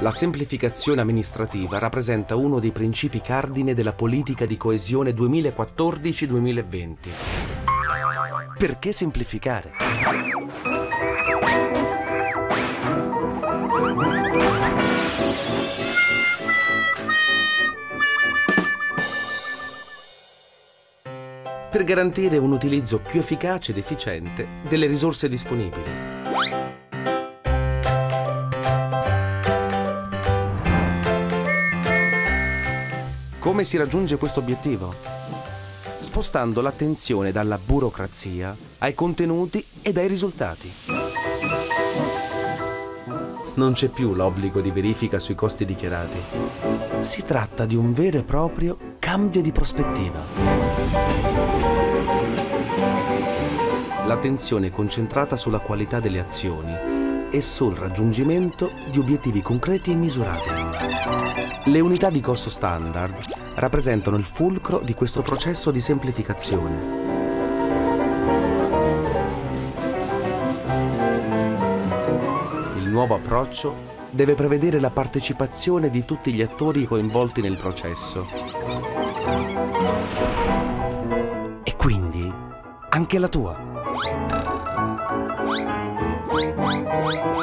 La semplificazione amministrativa rappresenta uno dei principi cardine della politica di coesione 2014-2020. Perché semplificare? Per garantire un utilizzo più efficace ed efficiente delle risorse disponibili. Come si raggiunge questo obiettivo? Spostando l'attenzione dalla burocrazia ai contenuti e ai risultati. Non c'è più l'obbligo di verifica sui costi dichiarati. Si tratta di un vero e proprio cambio di prospettiva. L'attenzione è concentrata sulla qualità delle azioni e sul raggiungimento di obiettivi concreti e misurabili. Le unità di costo standard rappresentano il fulcro di questo processo di semplificazione. Il nuovo approccio deve prevedere la partecipazione di tutti gli attori coinvolti nel processo. E quindi anche la tua.